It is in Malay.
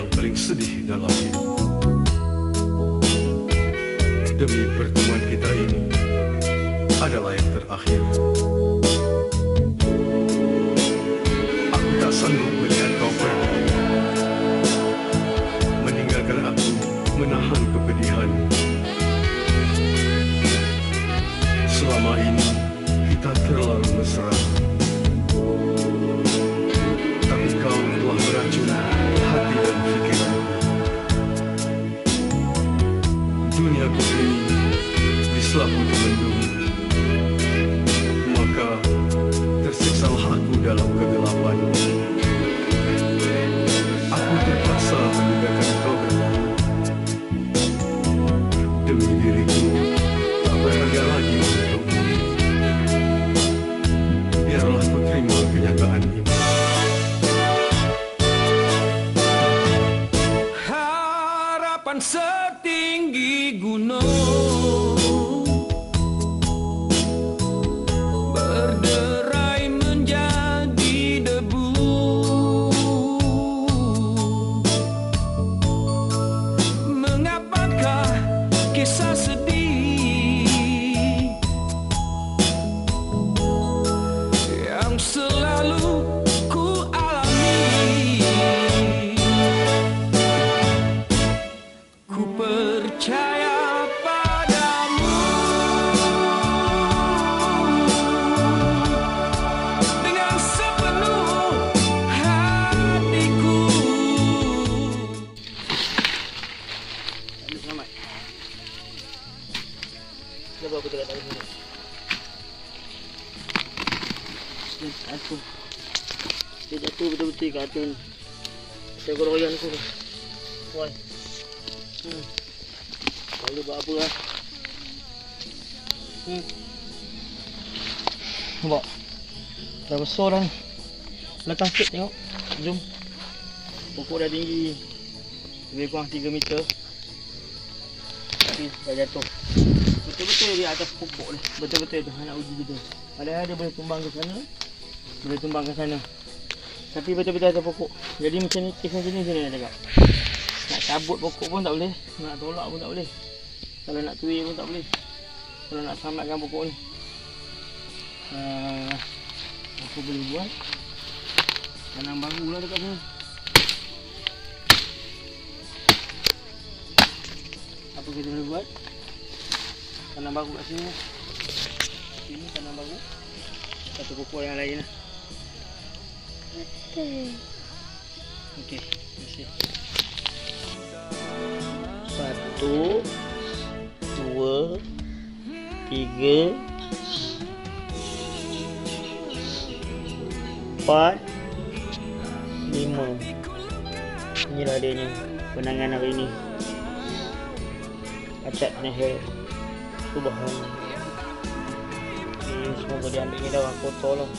yang paling sedih dalam hidup. Demi pertemuan kita ini adalah yang terakhir. Aku tak sanggup melihat kau pergi. Meninggalkan aku menahan kepedihan. Selama ini kita terlalu mesra Duniaku ini diselaput mendung Maka tersiksalah aku dalam kegelapan Aku terpaksa meninggalkan kau Demi diriku tak berharga lagi untukmu Biarlah ku terima kenyataan ini Harapan setinggi gunung Selamat. Kenapa aku tak tahu ni? Dia jatuh. Betul-betul kat atas ni. Saya goroyan aku. Woi. Hmm. Boleh buat apa lah. Hmm. Nampak? Dah besar dah ni. Belakang sikit tengok. Zoom. Pokok dah tinggi. Lebih kurang 3 meter. Tapi dah jatuh. Betul-betul dia atas pokok ni. Betul-betul tu anak uji kita. Padahal dia boleh tumbang ke sana. Boleh tumbang ke sana. Tapi betul-betul atas pokok. Jadi macam ni, kes macam ni macam ni nak cakap. Nak cabut pokok pun tak boleh. Nak tolak pun tak boleh. Kalau nak tuai pun tak boleh. Kalau nak selamatkan pokok ni. Uh, apa boleh buat? Tanam baru lah dekat sini. Apa kita boleh buat? Tanam baru kat sini. Sini tanam baru. Satu pokok yang lain lah. Okey, kasih. Satu, dua, tiga, empat, lima. Inilah dia ni penangan hari ni. Acat Nahir Subhanallah Ini semua boleh ambil ni dah orang kotor lah